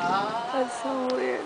That's so weird.